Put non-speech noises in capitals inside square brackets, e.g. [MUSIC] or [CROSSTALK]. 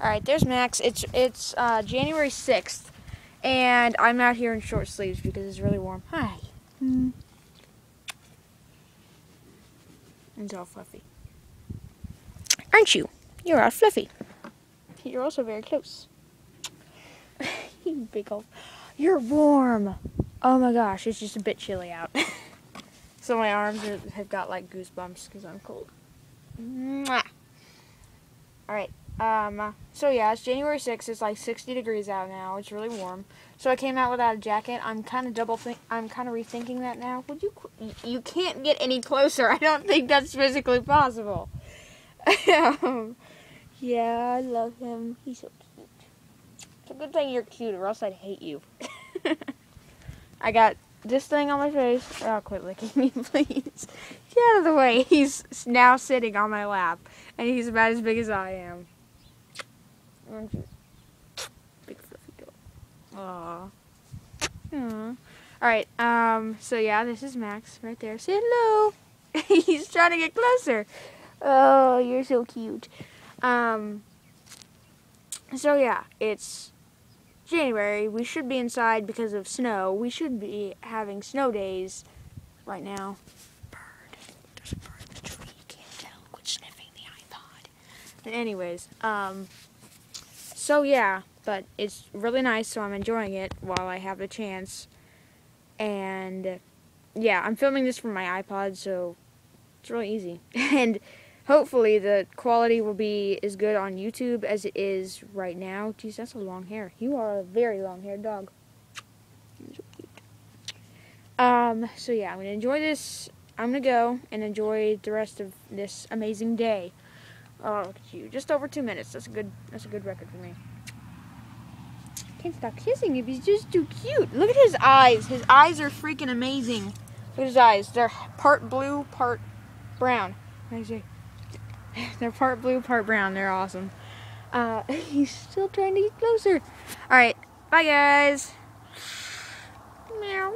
All right, there's Max. It's it's uh, January sixth, and I'm out here in short sleeves because it's really warm. Hi. Mm. And it's all fluffy. Aren't you? You're all fluffy. You're also very close. [LAUGHS] you big old. You're warm. Oh my gosh, it's just a bit chilly out. [LAUGHS] so my arms are, have got like goosebumps because I'm cold. Mwah. All right. Um. So yeah, it's January 6th. It's like 60 degrees out now. It's really warm. So I came out without a jacket. I'm kind of double think. I'm kind of rethinking that now. Would you? You can't get any closer. [LAUGHS] I don't think that's physically possible. um, [LAUGHS] yeah, I love him. He's so cute. It's a good thing you're cute, or else I'd hate you. [LAUGHS] I got this thing on my face. Oh, quit licking me, [LAUGHS] please. Get out of the way. He's now sitting on my lap, and he's about as big as I am. Big fluffy dog. Aww. Alright, um, so yeah, this is Max right there. Say hello. [LAUGHS] he's trying to get closer. Oh, you're so cute. Um, so yeah, it's January. We should be inside because of snow. We should be having snow days right now. Bird. There's a bird in the tree. Can't tell. Quit sniffing the iPod. Anyways, um, so yeah, but it's really nice, so I'm enjoying it while I have the chance. And yeah, I'm filming this from my iPod, so it's really easy. [LAUGHS] and hopefully the quality will be as good on YouTube as it is right now. Jeez, that's a long hair. You are a very long-haired dog. So um, so yeah, I'm to enjoy this. I'm to go and enjoy the rest of this amazing day. Oh, look at you. Just over two minutes. That's a good, that's a good record for me. Can't stop kissing him. He's just too cute. Look at his eyes. His eyes are freaking amazing. Look at his eyes. They're part blue, part brown. [LAUGHS] They're part blue, part brown. They're awesome. Uh, [LAUGHS] he's still trying to get closer. All right. Bye, guys. Meow.